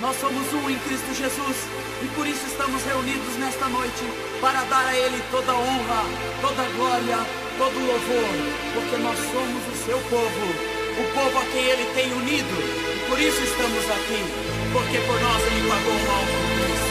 Nós somos um em Cristo Jesus e por isso estamos reunidos nesta noite para dar a Ele toda a honra, toda a glória, todo o louvor, porque nós somos o seu povo, o povo a quem Ele tem unido e por isso estamos aqui, porque por nós Ele pagou um alto preço.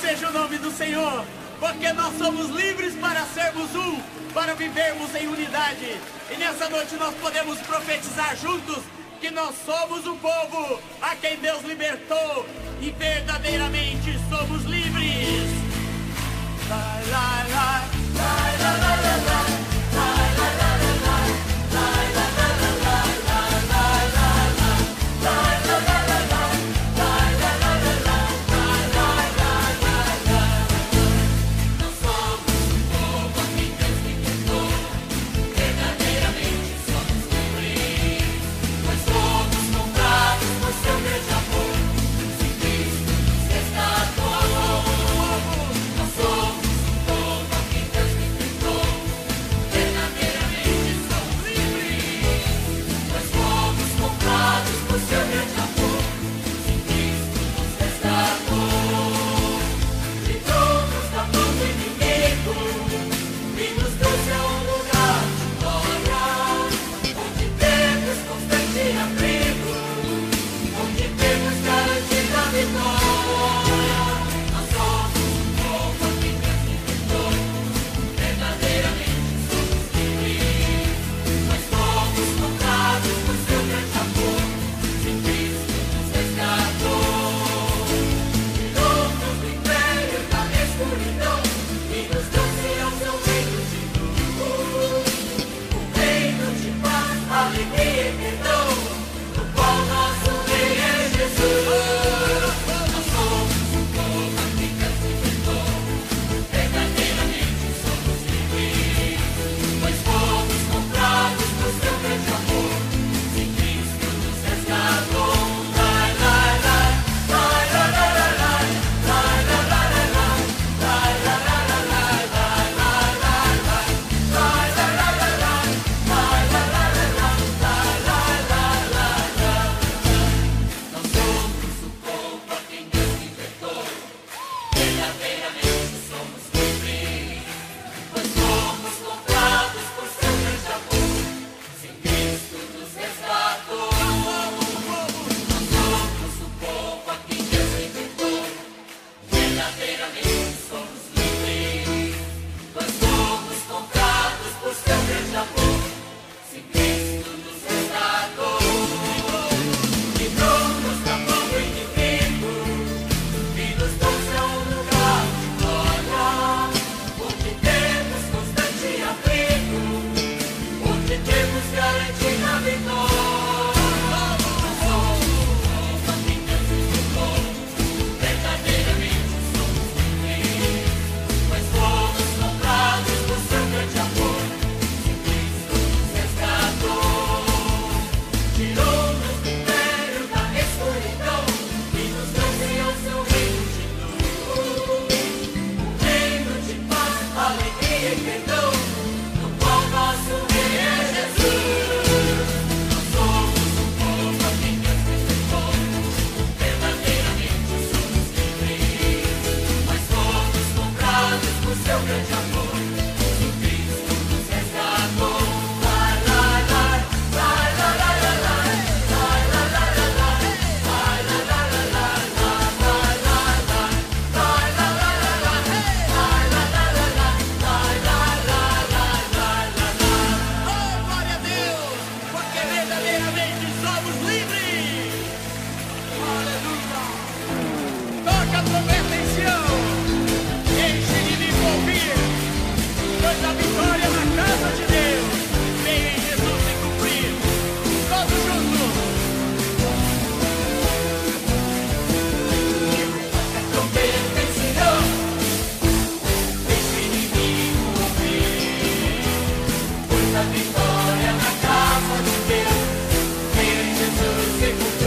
Seja o nome do Senhor, porque nós somos livres para sermos um, para vivermos em unidade. E nessa noite nós podemos profetizar juntos que nós somos o povo a quem Deus libertou e verdadeiramente somos livres. Lai, lai, lai,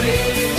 free.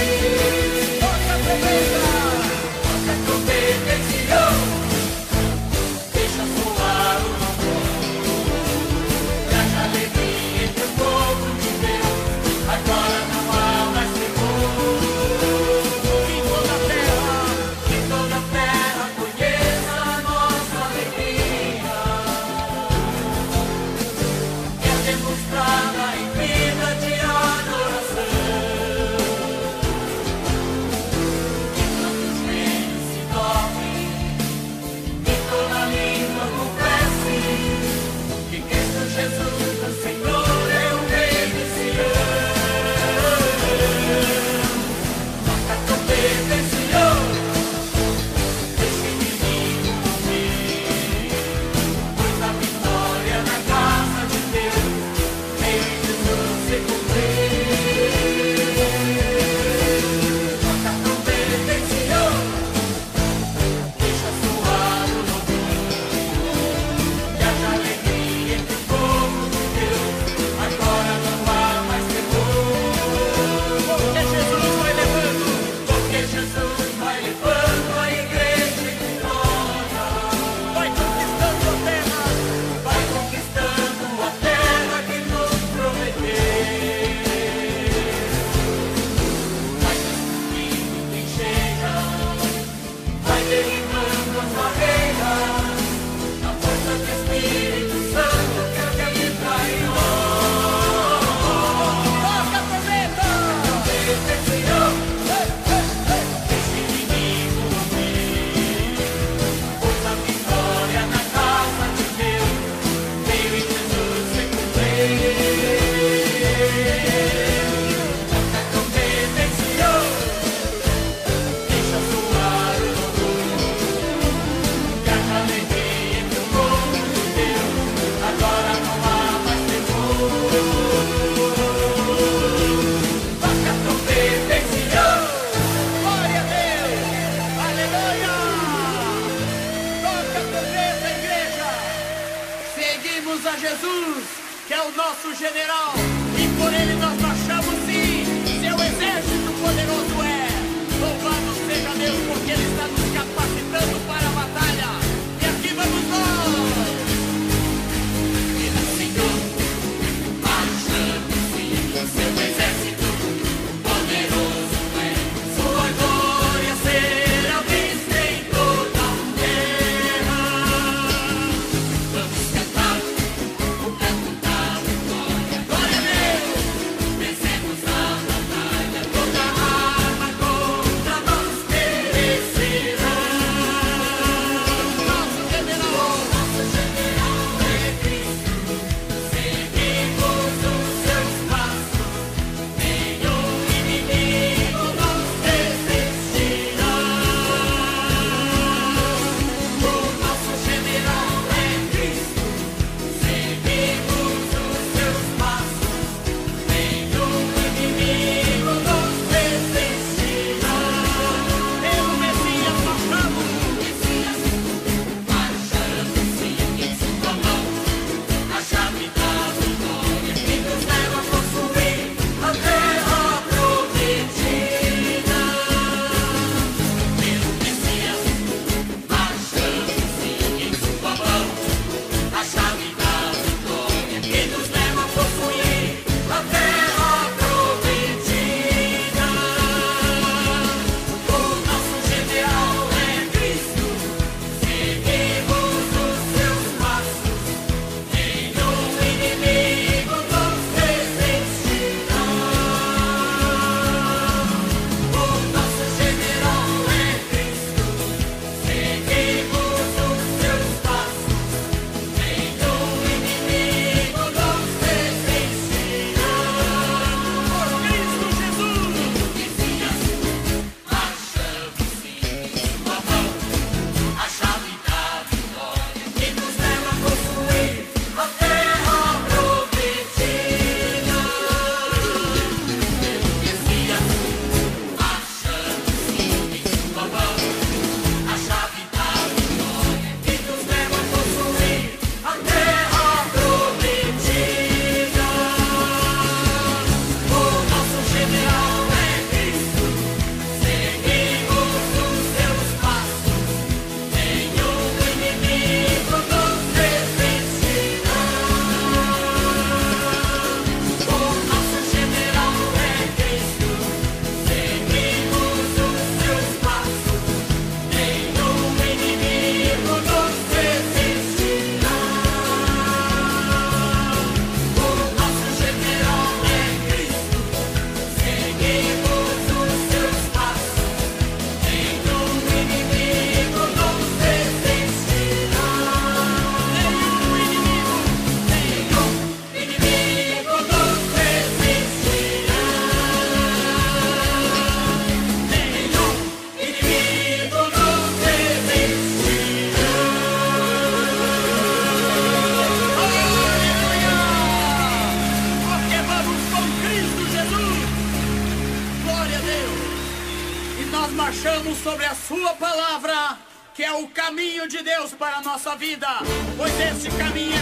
Esse caminho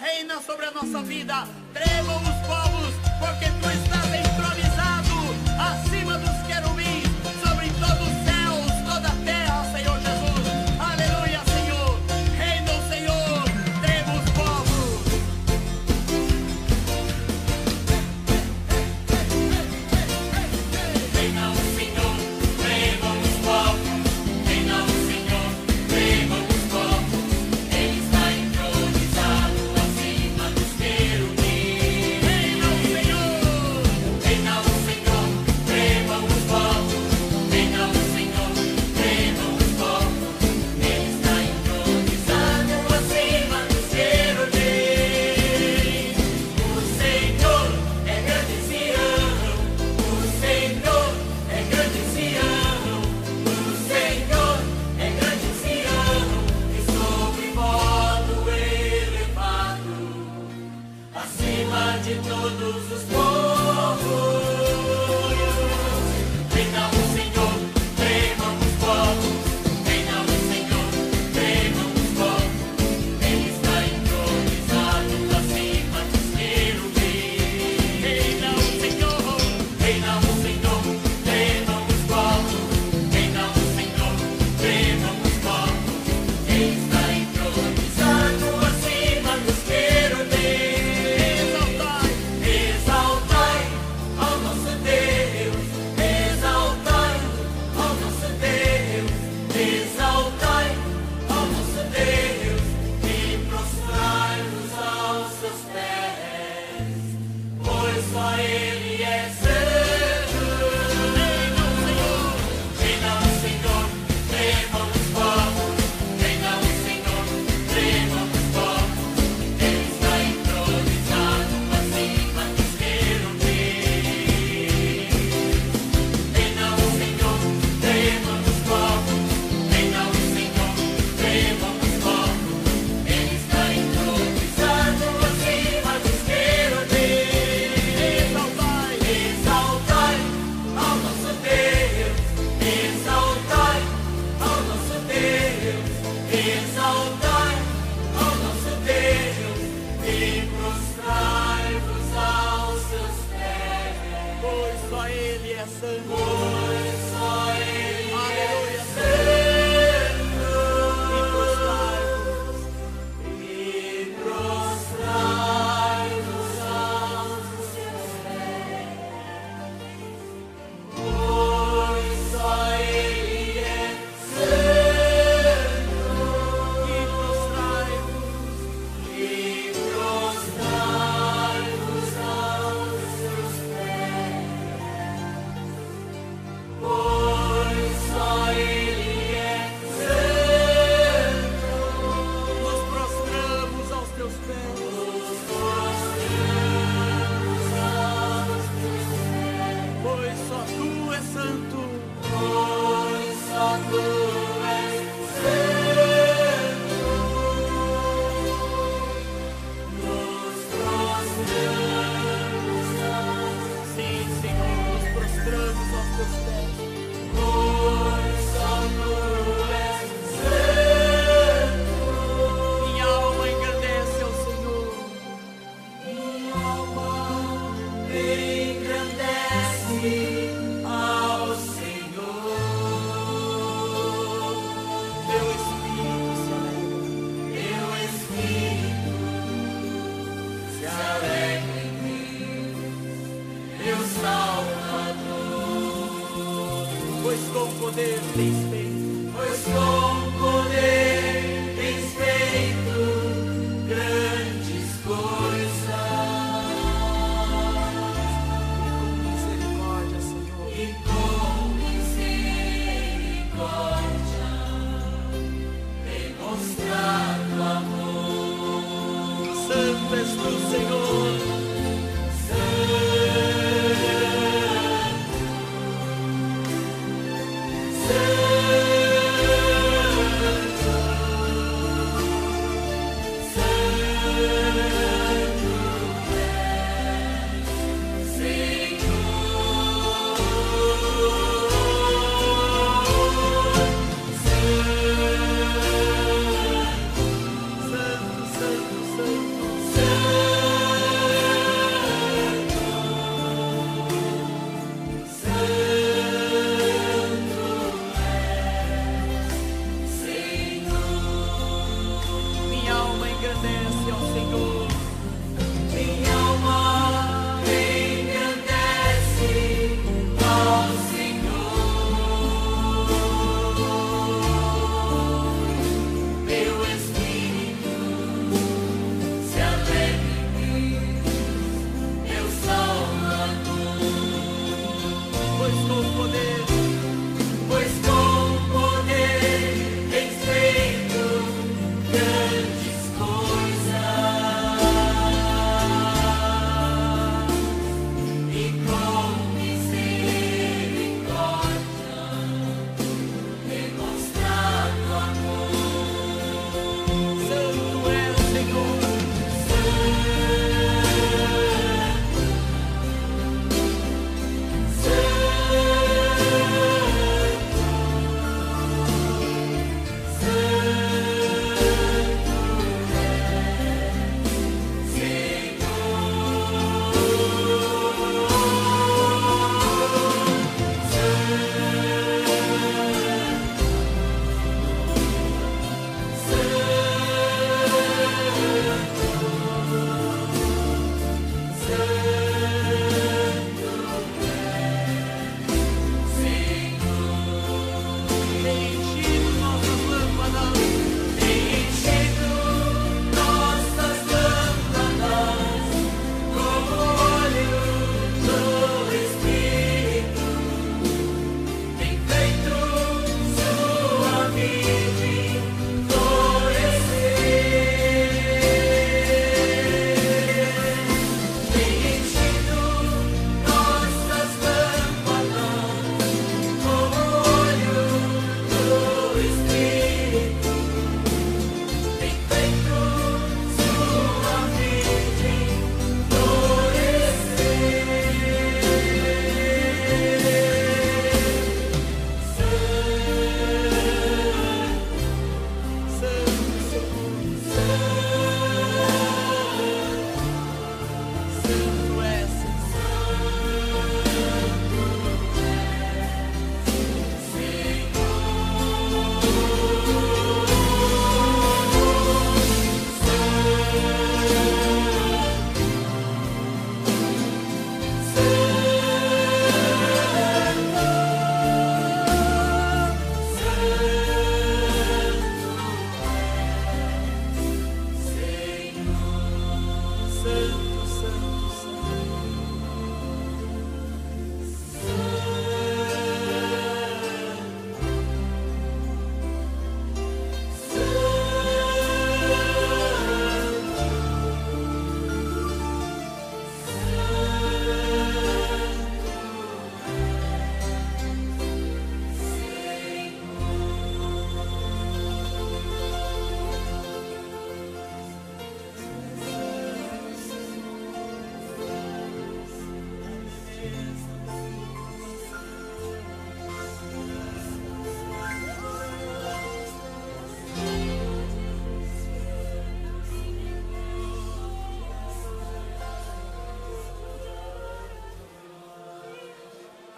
reina sobre a nossa vida. Tremam os povos, porque tu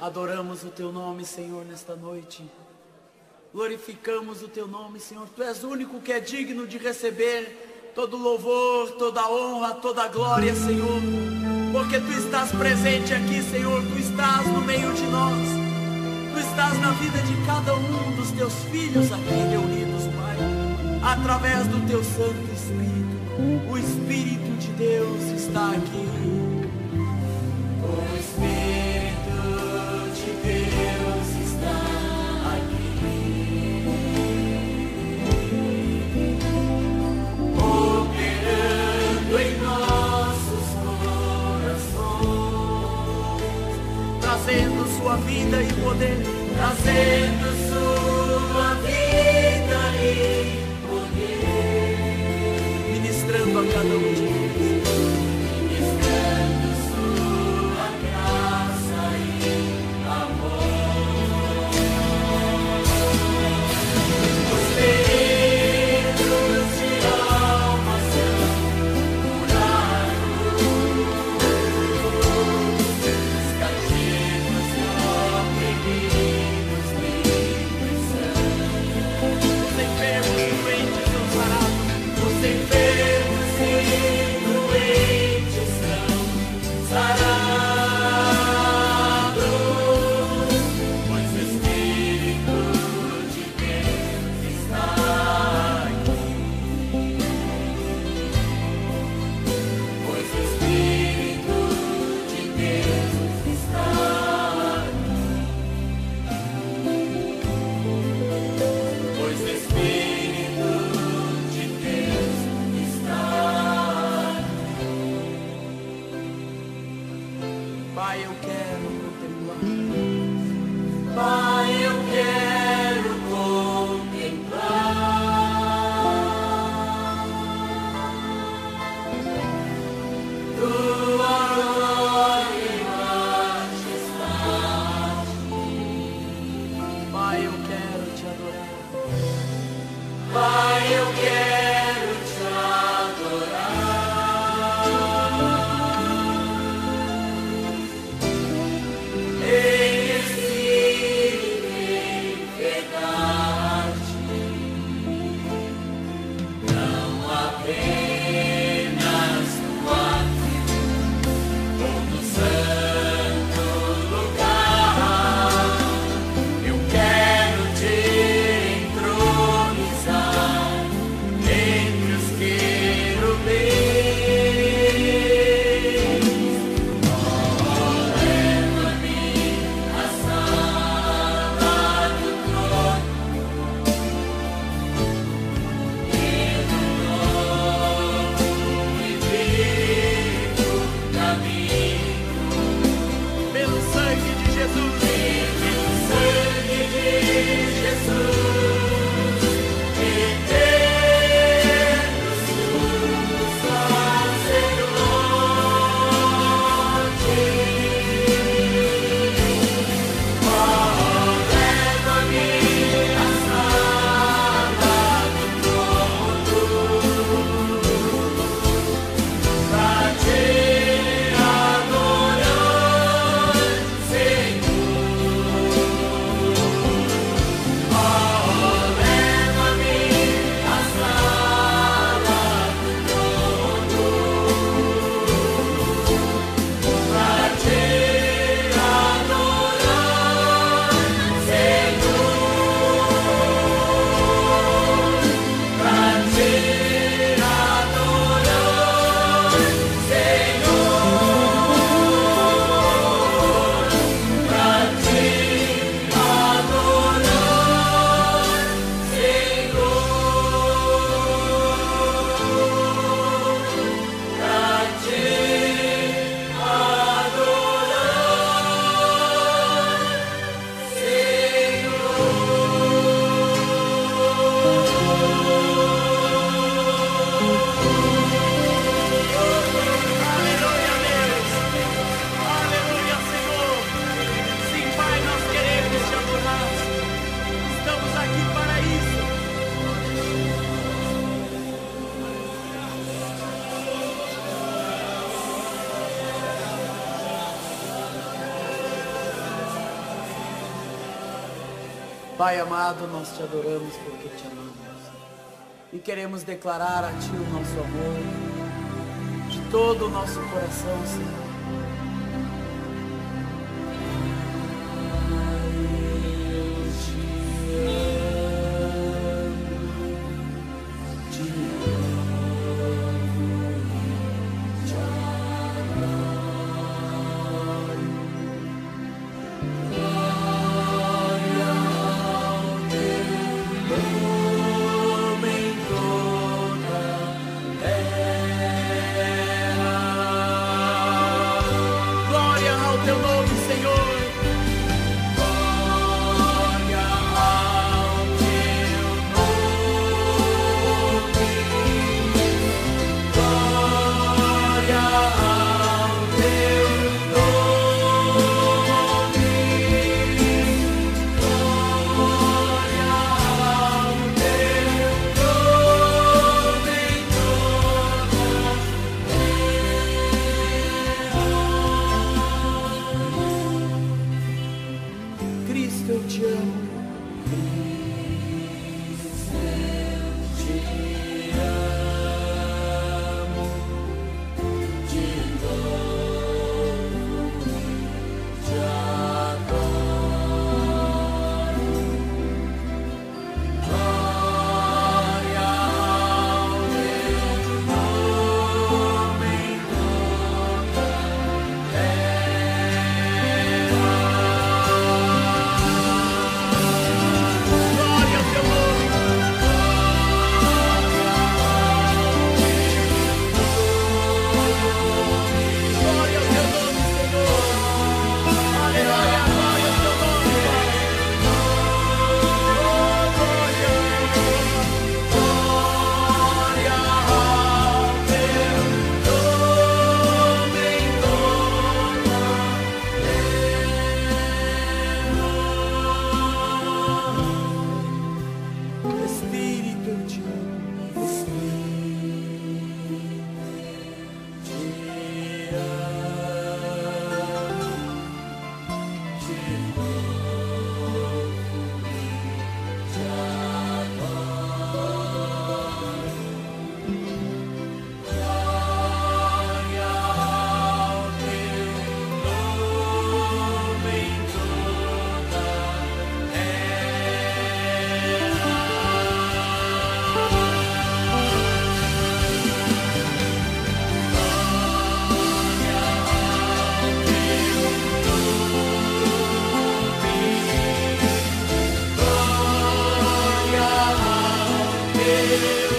Adoramos o teu nome, Senhor, nesta noite. Glorificamos o teu nome, Senhor. Tu és o único que é digno de receber todo louvor, toda honra, toda glória, Senhor. Porque tu estás presente aqui, Senhor. Tu estás no meio de nós. Tu estás na vida de cada um dos teus filhos aqui reunidos, Pai. Através do teu Santo Espírito. O Espírito de Deus está aqui. Pai, eu quero contemplar. Pai, Pai amado, nós te adoramos porque te amamos. E queremos declarar a Ti o nosso amor, de todo o nosso coração, Senhor. live.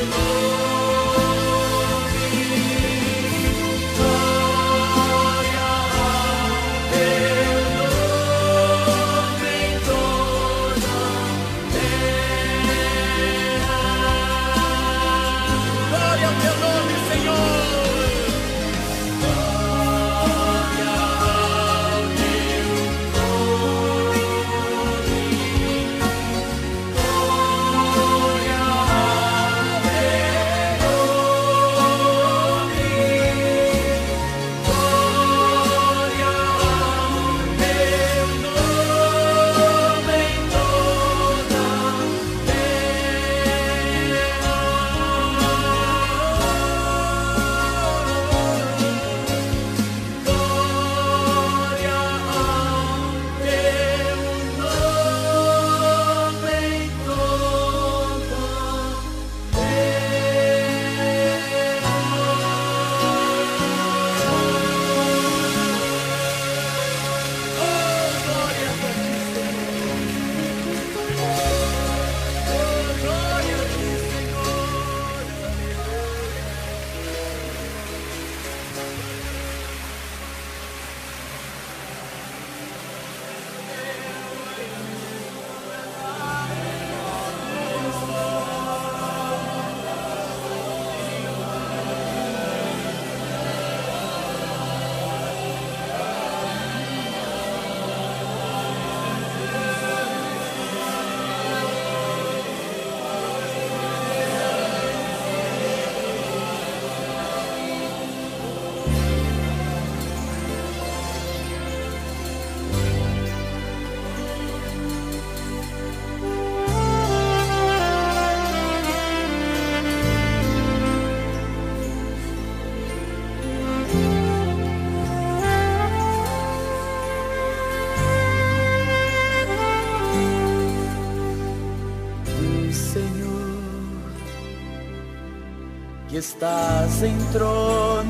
Estás entronizado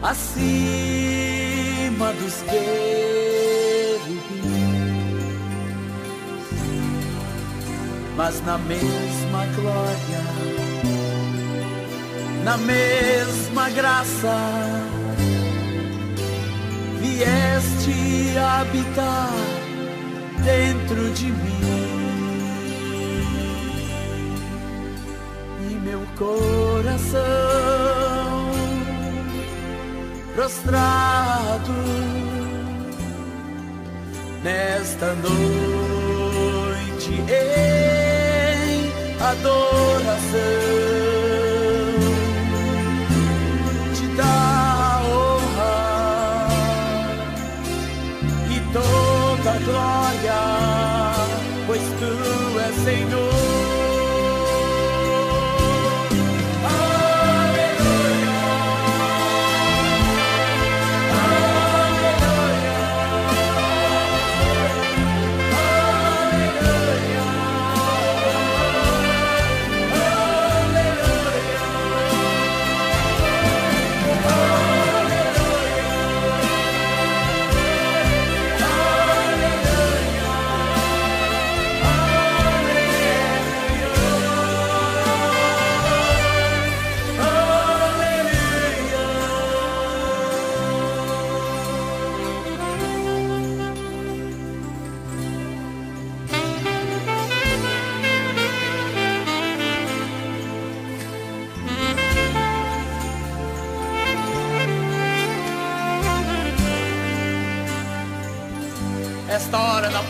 acima dos querubins, mas na mesma glória, na mesma graça, vieste habitar dentro de mim. Coração prostrado nesta noite em adoração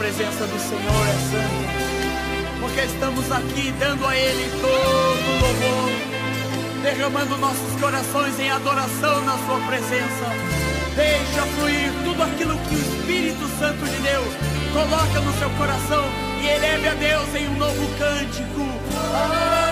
presença do Senhor é santa, porque estamos aqui dando a Ele todo o louvor, derramando nossos corações em adoração na Sua presença. Deixa fluir tudo aquilo que o Espírito Santo de Deus coloca no seu coração e eleve a Deus em um novo cântico.